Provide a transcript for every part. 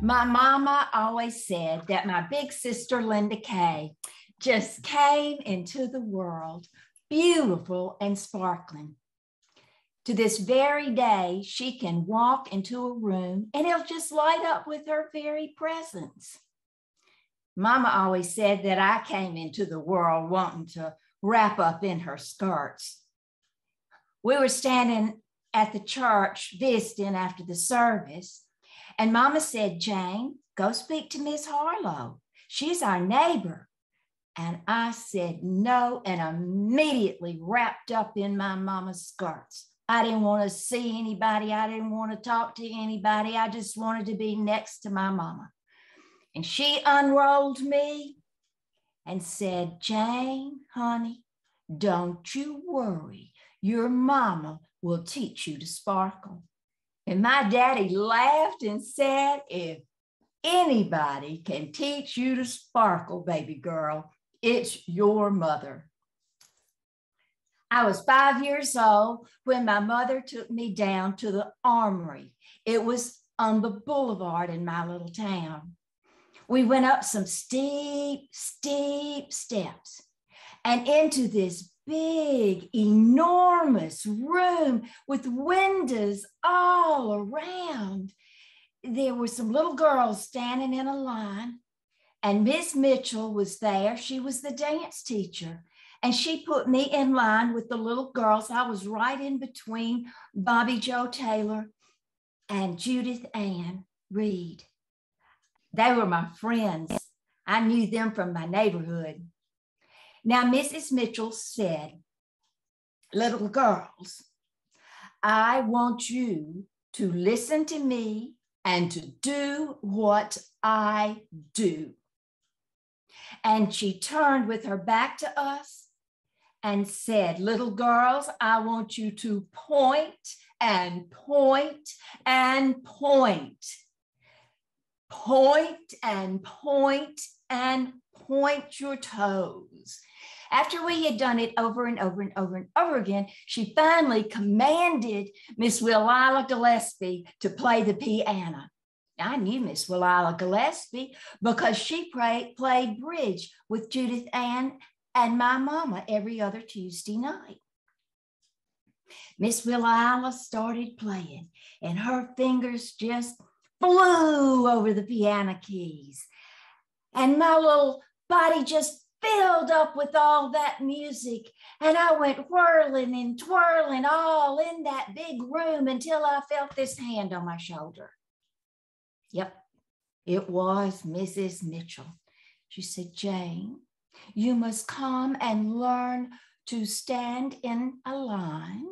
My mama always said that my big sister Linda Kay just came into the world beautiful and sparkling. To this very day, she can walk into a room and it'll just light up with her very presence. Mama always said that I came into the world wanting to wrap up in her skirts. We were standing at the church visiting after the service, and Mama said, Jane, go speak to Miss Harlow. She's our neighbor. And I said no and immediately wrapped up in my mama's skirts. I didn't want to see anybody. I didn't want to talk to anybody. I just wanted to be next to my mama. And she unrolled me and said, Jane, honey, don't you worry. Your mama will teach you to sparkle. And my daddy laughed and said, If anybody can teach you to sparkle, baby girl, it's your mother. I was five years old when my mother took me down to the armory. It was on the boulevard in my little town. We went up some steep, steep steps and into this big, enormous room with windows all around. There were some little girls standing in a line and Miss Mitchell was there. She was the dance teacher. And she put me in line with the little girls. I was right in between Bobby Joe Taylor and Judith Ann Reed. They were my friends. I knew them from my neighborhood. Now, Mrs. Mitchell said, Little girls, I want you to listen to me and to do what I do. And she turned with her back to us and said, Little girls, I want you to point and point and point. Point and point and point your toes. After we had done it over and over and over and over again, she finally commanded Miss Willila Gillespie to play the piano. I knew Miss Willila Gillespie because she played, played bridge with Judith Ann and my mama every other Tuesday night. Miss Willila started playing, and her fingers just flew over the piano keys. And my little body just filled up with all that music. And I went whirling and twirling all in that big room until I felt this hand on my shoulder. Yep, it was Mrs. Mitchell. She said, Jane, you must come and learn to stand in a line,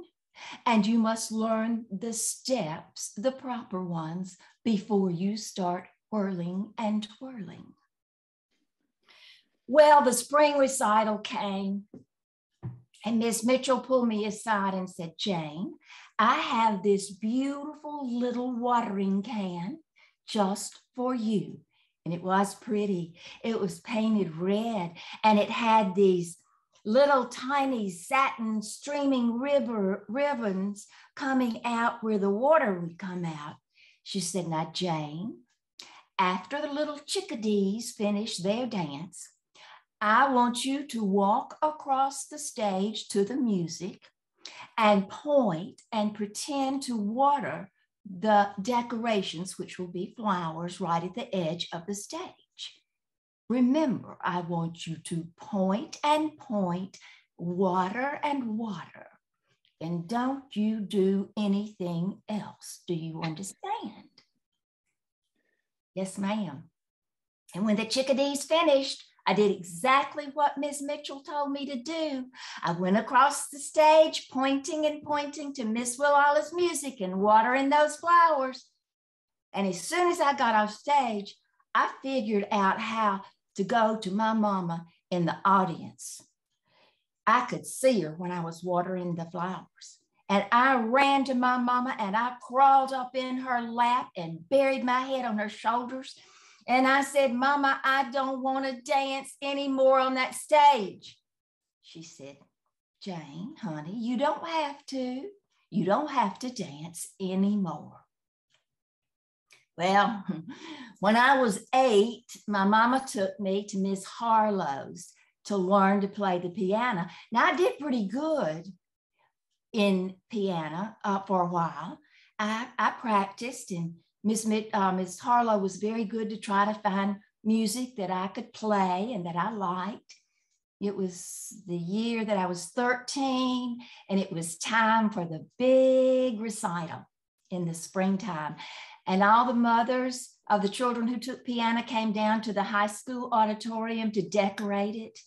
and you must learn the steps, the proper ones, before you start whirling and twirling. Well, the spring recital came, and Miss Mitchell pulled me aside and said, Jane, I have this beautiful little watering can just for you. And it was pretty. It was painted red and it had these little tiny satin streaming river ribbons coming out where the water would come out. She said, Now, Jane, after the little chickadees finish their dance, I want you to walk across the stage to the music and point and pretend to water the decorations, which will be flowers right at the edge of the stage. Remember, I want you to point and point, water and water. And don't you do anything else. Do you understand? Yes, ma'am. And when the chickadees finished, I did exactly what Miss Mitchell told me to do. I went across the stage, pointing and pointing to Miss Willila's music and watering those flowers. And as soon as I got off stage, I figured out how to go to my mama in the audience. I could see her when I was watering the flowers. And I ran to my mama and I crawled up in her lap and buried my head on her shoulders. And I said, Mama, I don't want to dance anymore on that stage. She said, Jane, honey, you don't have to. You don't have to dance anymore. Well, when I was eight, my mama took me to Miss Harlow's to learn to play the piano. Now, I did pretty good in piano uh, for a while. I, I practiced, and Miss uh, Miss Harlow was very good to try to find music that I could play and that I liked. It was the year that I was 13, and it was time for the big recital in the springtime. And all the mothers of the children who took piano came down to the high school auditorium to decorate it.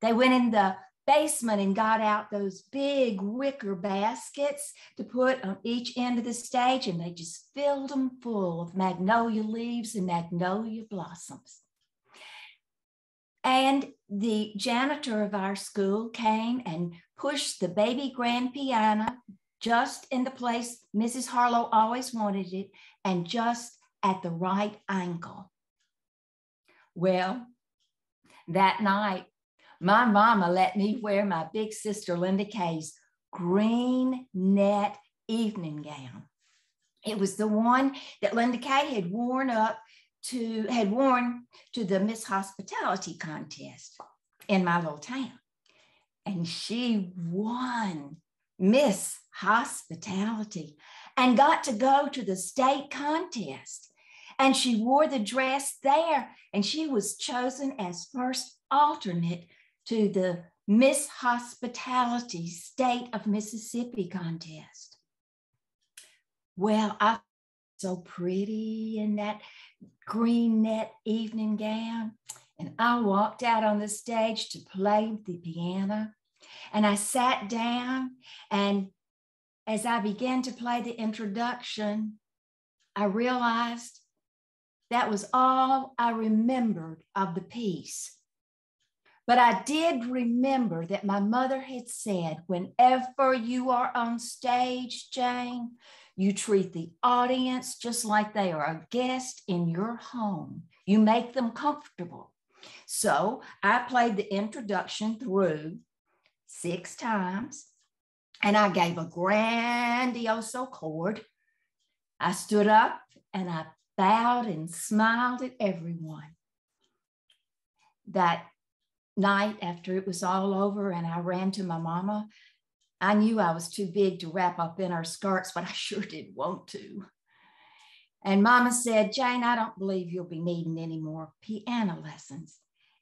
They went in the basement and got out those big wicker baskets to put on each end of the stage, and they just filled them full of magnolia leaves and magnolia blossoms. And the janitor of our school came and pushed the baby grand piano just in the place Mrs. Harlow always wanted it and just at the right angle. Well, that night, my mama let me wear my big sister Linda Kay's green net evening gown. It was the one that Linda Kay had worn up to had worn to the Miss Hospitality contest in my little town. And she won Miss Hospitality and got to go to the state contest. And she wore the dress there, and she was chosen as first alternate to the Miss Hospitality State of Mississippi contest. Well, I was so pretty in that green net evening gown. And I walked out on the stage to play the piano. And I sat down and as I began to play the introduction, I realized that was all I remembered of the piece. But I did remember that my mother had said, whenever you are on stage, Jane, you treat the audience just like they are a guest in your home. You make them comfortable. So I played the introduction through six times. And I gave a grandioso chord. I stood up and I bowed and smiled at everyone. That night, after it was all over, and I ran to my mama, I knew I was too big to wrap up in our skirts, but I sure did want to. And mama said, Jane, I don't believe you'll be needing any more piano lessons.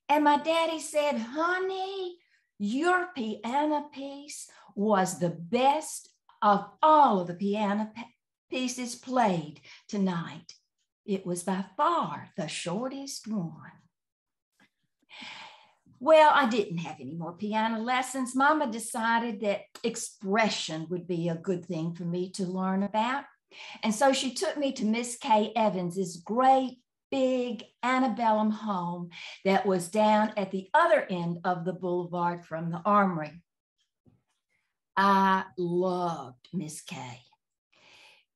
And my daddy said, honey, your piano piece was the best of all of the piano pieces played tonight. It was by far the shortest one. Well, I didn't have any more piano lessons. Mama decided that expression would be a good thing for me to learn about. And so she took me to Miss Kay Evans's great big antebellum home that was down at the other end of the boulevard from the armory. I loved Miss Kay.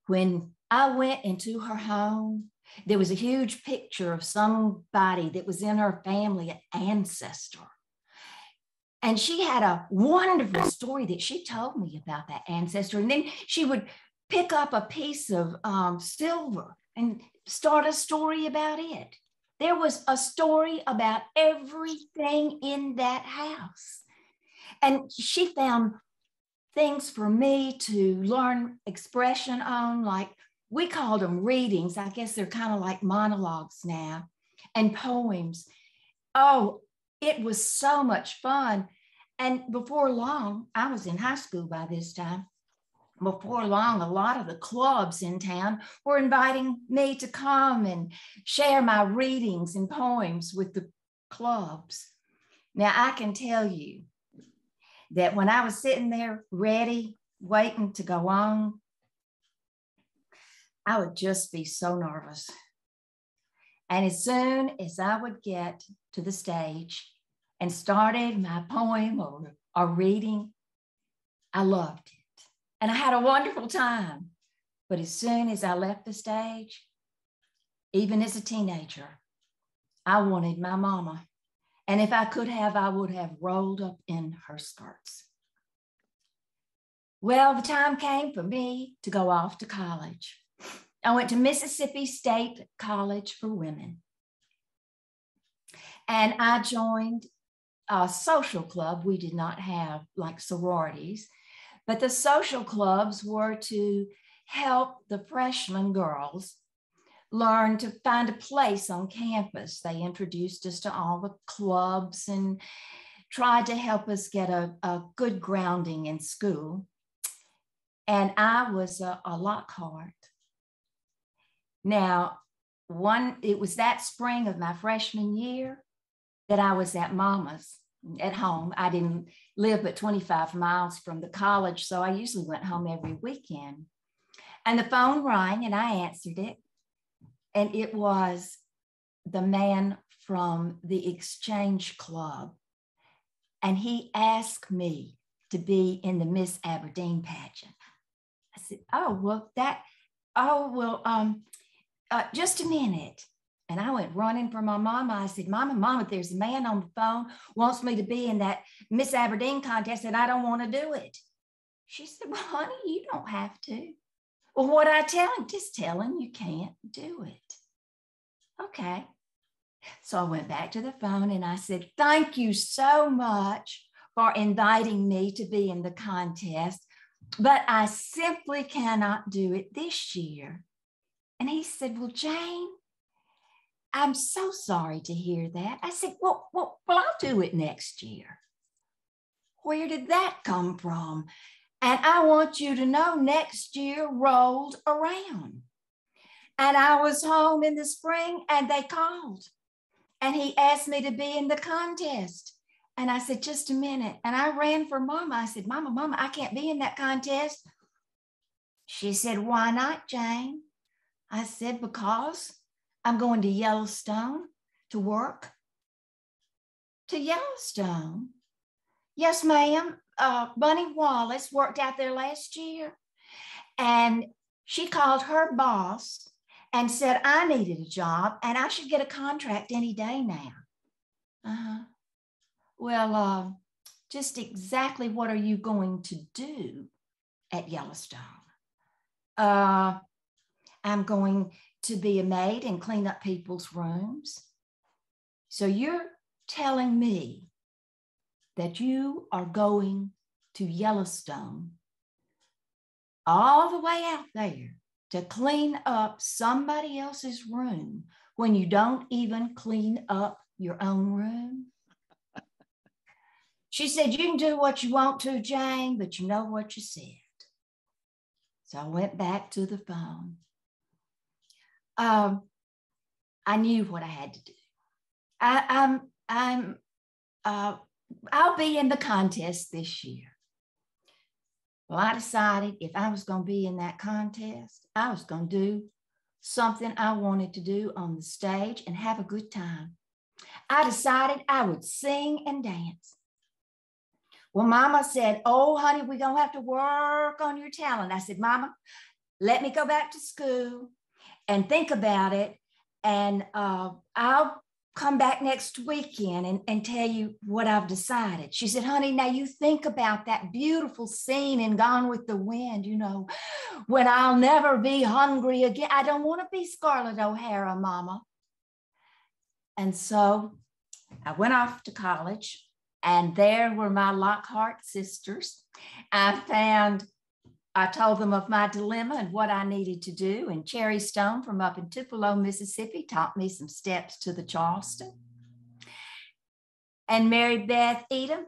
When I went into her home, there was a huge picture of somebody that was in her family, an ancestor. And she had a wonderful story that she told me about that ancestor. And then she would pick up a piece of um, silver and start a story about it. There was a story about everything in that house. And she found things for me to learn expression on, like we called them readings. I guess they're kind of like monologues now, and poems. Oh, it was so much fun. And before long, I was in high school by this time before long, a lot of the clubs in town were inviting me to come and share my readings and poems with the clubs. Now, I can tell you that when I was sitting there ready, waiting to go on, I would just be so nervous. And as soon as I would get to the stage and started my poem or, or reading, I loved it. And I had a wonderful time. But as soon as I left the stage, even as a teenager, I wanted my mama. And if I could have, I would have rolled up in her skirts. Well, the time came for me to go off to college. I went to Mississippi State College for Women. And I joined a social club. We did not have like sororities, but the social clubs were to help the freshman girls learn to find a place on campus. They introduced us to all the clubs and tried to help us get a, a good grounding in school. And I was a, a Lockhart. Now, one, it was that spring of my freshman year that I was at Mama's at home. I didn't live but 25 miles from the college, so I usually went home every weekend. And the phone rang and I answered it. And it was the man from the Exchange Club. And he asked me to be in the Miss Aberdeen pageant. I said, Oh, well, that, oh, well, um, uh, just a minute. And I went running for my mama. I said, Mama, Mama, there's a man on the phone wants me to be in that Miss Aberdeen contest, and I don't want to do it. She said, Well, honey, you don't have to. Well, what I tell him, just tell him you can't do it. Okay. So I went back to the phone and I said, Thank you so much for inviting me to be in the contest, but I simply cannot do it this year. And he said, Well, Jane, I'm so sorry to hear that. I said, Well, well, well I'll do it next year. Where did that come from? And I want you to know next year rolled around. And I was home in the spring and they called. And he asked me to be in the contest. And I said, just a minute. And I ran for mama. I said, Mama, Mama, I can't be in that contest. She said, Why not, Jane? I said, Because I'm going to Yellowstone to work. To Yellowstone? Yes, ma'am. Uh, Bunny Wallace worked out there last year. And she called her boss and said I needed a job and I should get a contract any day now. Uh-huh. Well, uh, just exactly what are you going to do at Yellowstone? Uh, I'm going to be a maid and clean up people's rooms. So you're telling me that you are going to Yellowstone all the way out there to clean up somebody else's room when you don't even clean up your own room? She said, You can do what you want to, Jane, but you know what you said. So I went back to the phone. Um, I knew what I had to do. I, I'm, I'm, uh, I'll be in the contest this year. Well, I decided if I was going to be in that contest, I was going to do something I wanted to do on the stage and have a good time. I decided I would sing and dance. Well, Mama said, Oh, honey, we're going to have to work on your talent. I said, Mama, let me go back to school and think about it. And uh, I'll come back next weekend and, and tell you what I've decided. She said, honey, now you think about that beautiful scene in Gone with the Wind, you know, when I'll never be hungry again. I don't want to be Scarlett O'Hara, mama. And so I went off to college and there were my Lockhart sisters. I found I told them of my dilemma and what I needed to do. And Cherry Stone from up in Tupelo, Mississippi, taught me some steps to the Charleston. And Mary Beth Edom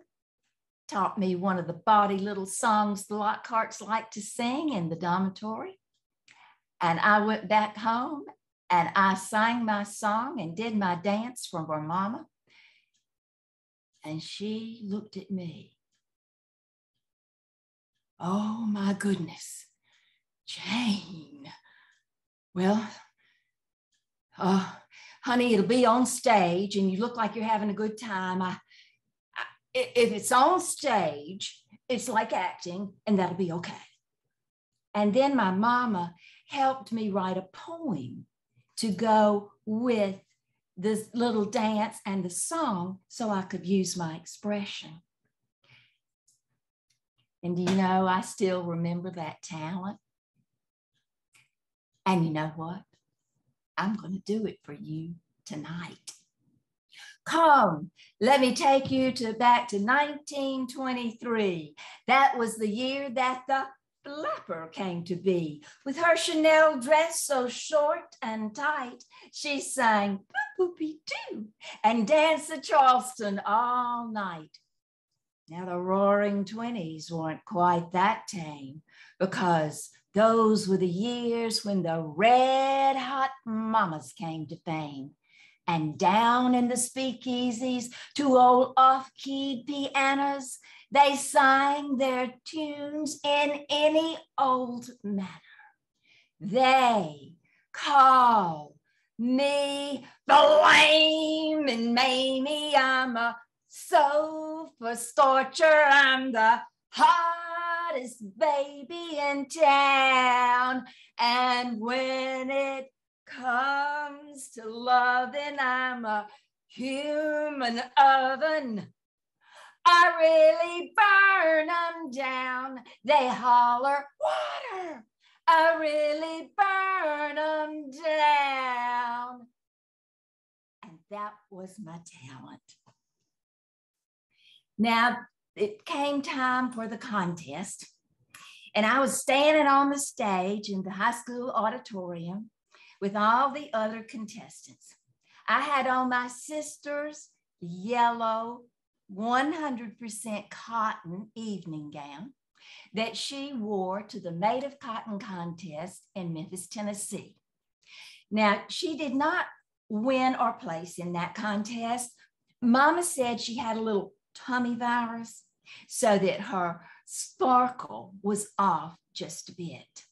taught me one of the body little songs the Lockharts like to sing in the dormitory. And I went back home and I sang my song and did my dance for her mama. And she looked at me Oh my goodness, Jane. Well, uh, honey, it'll be on stage and you look like you're having a good time. I, I, if it's on stage, it's like acting and that'll be okay. And then my mama helped me write a poem to go with this little dance and the song so I could use my expression. And do you know, I still remember that talent. And you know what? I'm going to do it for you tonight. Come, let me take you to back to 1923. That was the year that the flapper came to be. With her Chanel dress so short and tight, she sang boopy doo and danced the Charleston all night. Now, the roaring 20s weren't quite that tame because those were the years when the red hot mamas came to fame. And down in the speakeasies, two old off key pianos, they sang their tunes in any old manner. They call me the lame and Mamie. I'm a sofa torture. I'm the hottest baby in town. And when it comes to loving, I'm a human oven. I really burn them down. They holler, water. I really burn them down. And that was my talent. Now, it came time for the contest, and I was standing on the stage in the high school auditorium with all the other contestants. I had on my sister's yellow 100% cotton evening gown that she wore to the Maid of Cotton contest in Memphis, Tennessee. Now, she did not win or place in that contest. Mama said she had a little tummy virus so that her sparkle was off just a bit.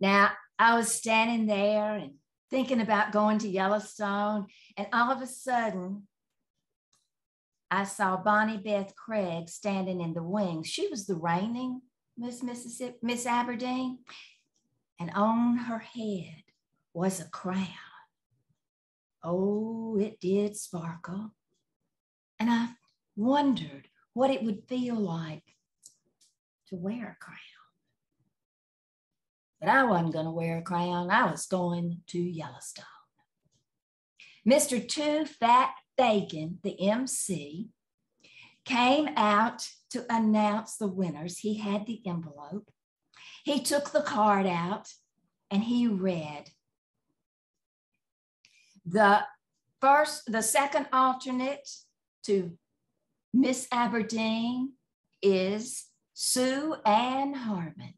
Now, I was standing there and thinking about going to Yellowstone, and all of a sudden, I saw Bonnie Beth Craig standing in the wings. She was the reigning Miss Mississippi, Miss Aberdeen, and on her head was a crown. Oh, it did sparkle. And I wondered what it would feel like to wear a crown. But I wasn't going to wear a crown. I was going to Yellowstone. Mr. Too Fat Fagan, the MC, came out to announce the winners. He had the envelope. He took the card out and he read the first, the second alternate to Miss Aberdeen is Sue Ann Harmon.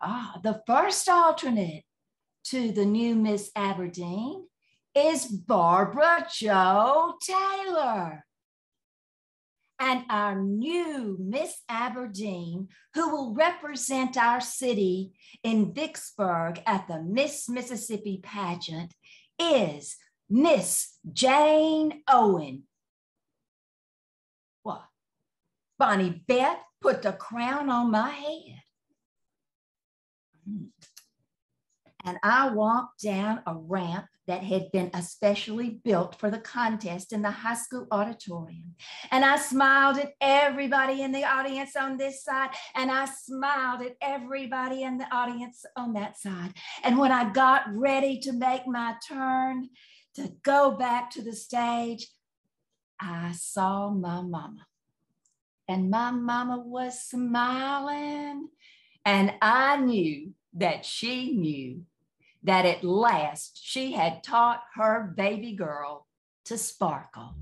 Ah, the first alternate to the new Miss Aberdeen is Barbara Jo Taylor. And our new Miss Aberdeen, who will represent our city in Vicksburg at the Miss Mississippi pageant, is Miss Jane Owen. What? Bonnie Beth put the crown on my head. Hmm. And I walked down a ramp that had been especially built for the contest in the high school auditorium. And I smiled at everybody in the audience on this side, and I smiled at everybody in the audience on that side. And when I got ready to make my turn, to go back to the stage, I saw my mama. And my mama was smiling. And I knew that she knew that at last she had taught her baby girl to sparkle.